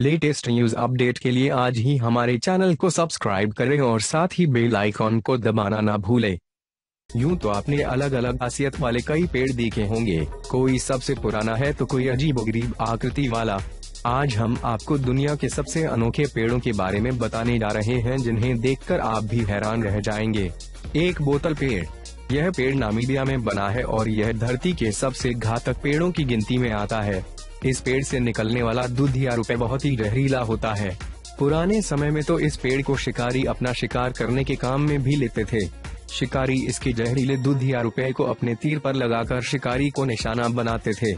Latest news update के लिए आज ही हमारे चैनल को सब्सक्राइब करें और साथ ही बेल आइकॉन को दबाना ना भूलें। यूँ तो आपने अलग अलग खासियत वाले कई पेड़ देखे होंगे। कोई सबसे पुराना है तो कोई अजीबोगरीब आकृति वाला। आज हम आपको दुनिया के सबसे अनोखे पेड़ों के बारे में बताने जा रहे हैं, जिन्हें देखकर आप भी हैरान रह जाएँगे। एक बोतल पेड़। यह पेड़ नामीबिया में बना है और यह धरती के सबसे घातक पेड़ों की गिनती में आता है। इस पेड़ से निकलने वाला दूध या रुपए बहुत ही जहरीला होता है। पुराने समय में तो इस पेड़ को शिकारी अपना शिकार करने के काम में भी लेते थे। शिकारी इसके जहरीले दूध या रुपए को अपने तीर पर लगाकर शिकारी को निशाना बनाते थे।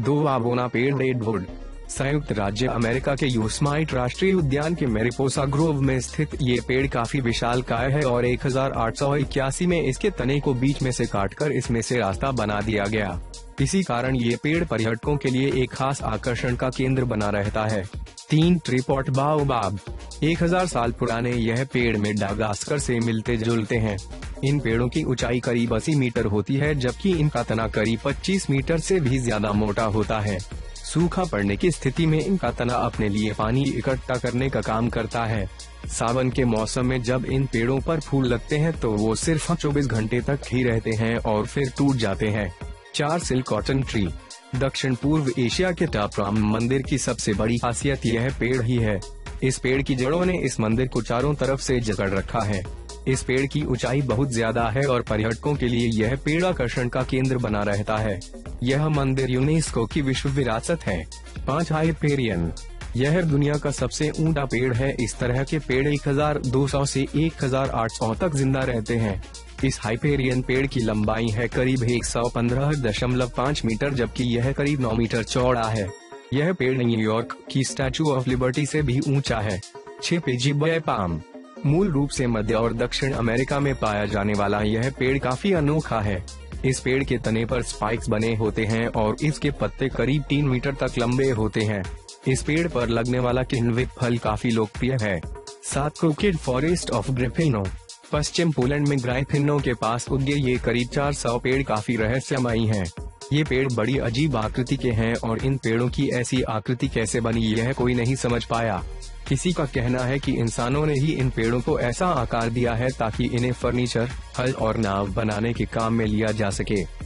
दो आबोना पेड़ रेडवुड संयुक्त राज्य अमेरिका के यूसमाइट राष्ट्रीय उद्यान के मेरिपोसा ग्रोव में स्थित ये पेड़ काफ़ी विशाल काय है और एक हज़ार आठ सौ इक्यासी में इसके तने को बीच में से काटकर इसमें से रास्ता बना दिया गया। इसी कारण ये पेड़ पर्यटकों के लिए एक खास आकर्षण का केंद्र बना रहता है। तीन ट्रिपॉट बाओबाब एक हज़ार साल पुराने यह पेड़ में डागास्कर से मिलते जुलते हैं। इन पेड़ों की ऊंचाई करीब अस्सी मीटर होती है, जबकि इनका तना करीब 25 मीटर से भी ज़्यादा मोटा होता है। सूखा पड़ने की स्थिति में इनका तना अपने लिए पानी इकट्ठा करने का काम करता है। सावन के मौसम में जब इन पेड़ों पर फूल लगते हैं तो वो सिर्फ़ 24 घंटे तक ही रहते हैं और फिर टूट जाते हैं। चार सिल कॉटन ट्री। दक्षिण पूर्व एशिया के टापराम मंदिर की सबसे बड़ी खासियत यह पेड़ ही है। इस पेड़ की जड़ों ने इस मंदिर को चारों तरफ़ से जकड़ रखा है। इस पेड़ की ऊंचाई बहुत ज़्यादा है और पर्यटकों के लिए यह पेड़ आकर्षण का केंद्र बना रहता है। यह मंदिर यूनेस्को की विश्व विरासत है। पाँच हाइपेरियन। यह दुनिया का सबसे ऊँचा पेड़ है। इस तरह के पेड़ 1200 से 1800 तक ज़िंदा रहते हैं। इस हाइपेरियन पेड़ की लंबाई है करीब एक सौ पंद्रह दशमलव पाँच मीटर, जबकि यह करीब नौ मीटर चौड़ा है। यह पेड़ न्यूयॉर्क की स्टैचू ऑफ़ लिबर्टी से भी ऊँचा है। छह पेजी पाम। मूल रूप से मध्य और दक्षिण अमेरिका में पाया जाने वाला यह पेड़ काफ़ी अनोखा है। इस पेड़ के तने पर स्पाइक्स बने होते हैं और इसके पत्ते करीब तीन मीटर तक लंबे होते हैं। इस पेड़ पर लगने वाला किन्वित फल काफ़ी लोकप्रिय है। सात क्रोकेड फॉरेस्ट ऑफ़ ग्रिफिनो। पश्चिम पोलैंड में ग्राइफिनो के पास उगे ये करीब 400 पेड़ काफ़ी रहस्यमयी हैं। ये पेड़ बड़ी अजीब आकृति के हैं और इन पेड़ों की ऐसी आकृति कैसे बनी यह कोई नहीं समझ पाया। किसी का कहना है कि इंसानों ने ही इन पेड़ों को ऐसा आकार दिया है ताकि इन्हें फर्नीचर, हल और नाव बनाने के काम में लिया जा सके।